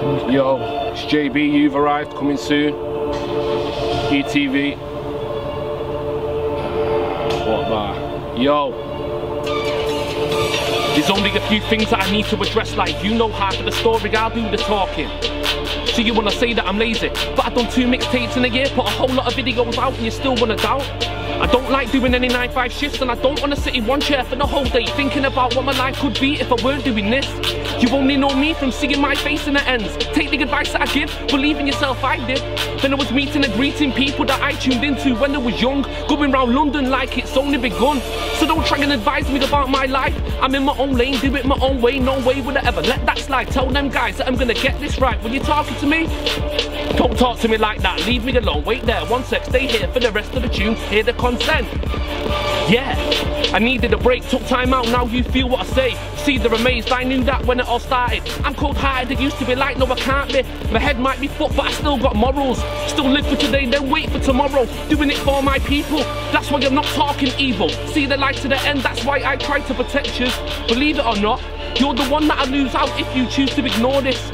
Yo, it's JB, you've arrived, coming soon. ETV. What bar? Yo. There's only a few things that I need to address, like you know half of the story, I'll do the talking. So you wanna say that I'm lazy, but I've done two mixtapes in a year, put a whole lot of videos out, and you still wanna doubt? I don't like doing any 9-5 shifts, and I don't wanna sit in one chair for the whole day, thinking about what my life could be if I weren't doing this. You only know me from seeing my face in the ends. Take the advice that I give, believe in yourself, I did. Then I was meeting and greeting people that I tuned into when I was young, going round London like it's only begun. So don't try and advise me about my life. I'm in my own lane, do it my own way, no way would I ever let that slide. Tell them guys that I'm gonna get this right. When you're talking to me, don't talk to me like that, leave me alone. Wait there, one sec, stay here for the rest of the tune, hear the consent. Yeah, I needed a break, took time out, now you feel what I say. See, they're amazed, I knew that when it all started. I'm cold hearted, it used to be like, no, I can't be. My head might be fucked, but I still got morals. Still live for today, then wait for tomorrow. Doing it for my people, that's why I'm not talking evil. See the light to the end, that's why I try to protect you. Believe it or not, you're the one that'll lose out if you choose to ignore this.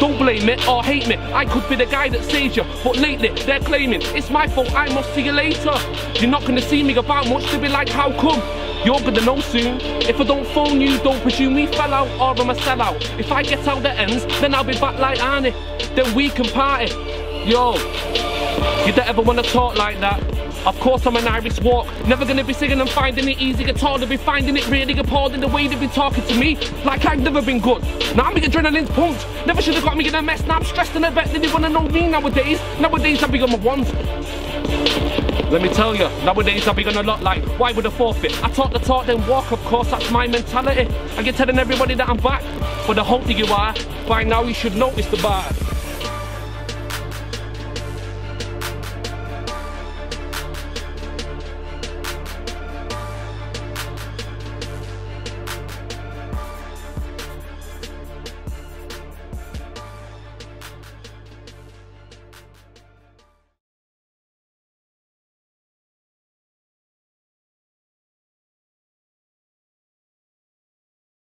Don't blame it or hate me. I could be the guy that saves you, but lately they're claiming it's my fault. I must see you later. You're not gonna see me about much to be like, how come? You're gonna know soon. If I don't phone you, don't presume me fell out or I'm a sellout. If I get out the ends, then I'll be back like Arnie. Then we can party. Yo, you don't ever wanna talk like that. Of course I'm an Irish walk, never gonna be singing and finding it easy guitar to be finding it really appalling the way they be talking to me like I've never been good. Now I'm adrenaline's pumped, never should have got me in a mess, now I'm stressed and I bet they wanna know me nowadays. Nowadays I be on my ones. Let me tell you, nowadays I be gonna look like, why would I forfeit? I talk the talk then walk, of course that's my mentality. I get telling everybody that I'm back, but I hope that you are, by now you should notice the bar.